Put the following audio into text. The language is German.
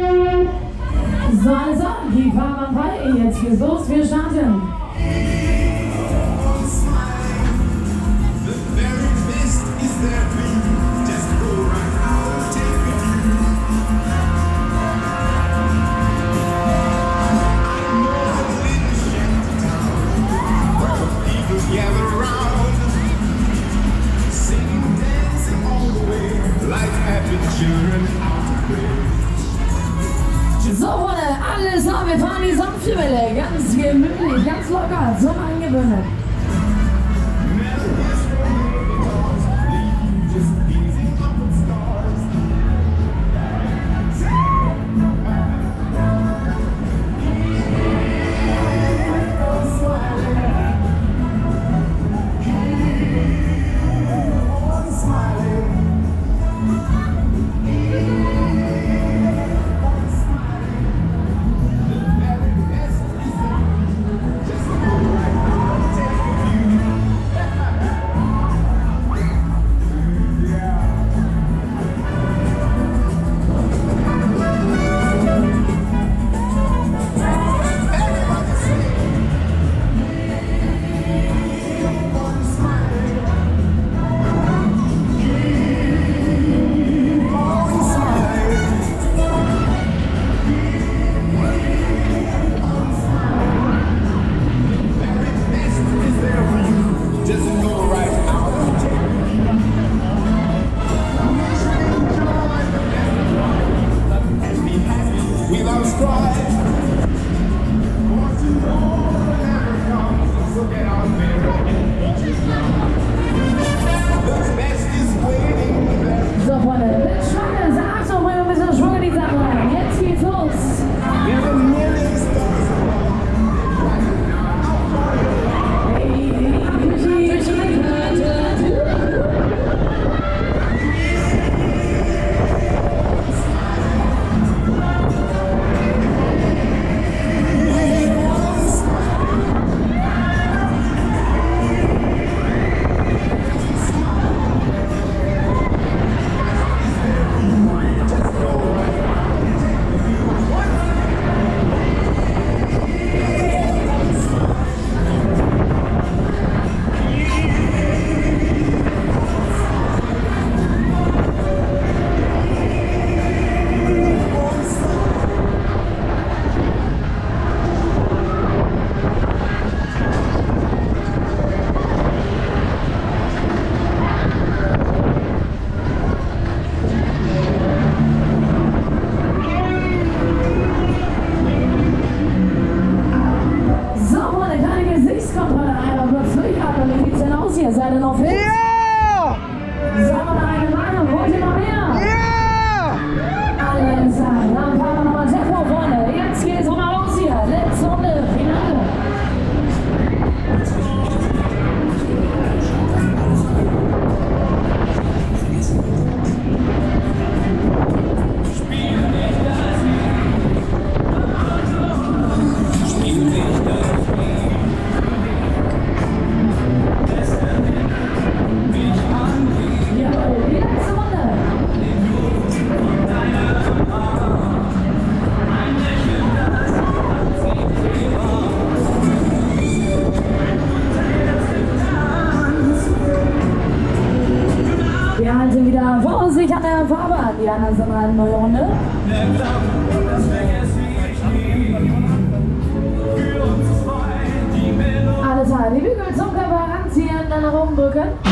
So, also, die Fahrer jetzt für Soße, wir starten. alle, alles haben wir fahren die Sanftwelle. Ganz gemütlich, ganz locker so angewöhnt. Zama wieder vorsichtig an der Fahrbahn. Die anderen sind eine neue Runde. Alles klar, die Bügel zum Körper ranziehen, dann nach oben drücken.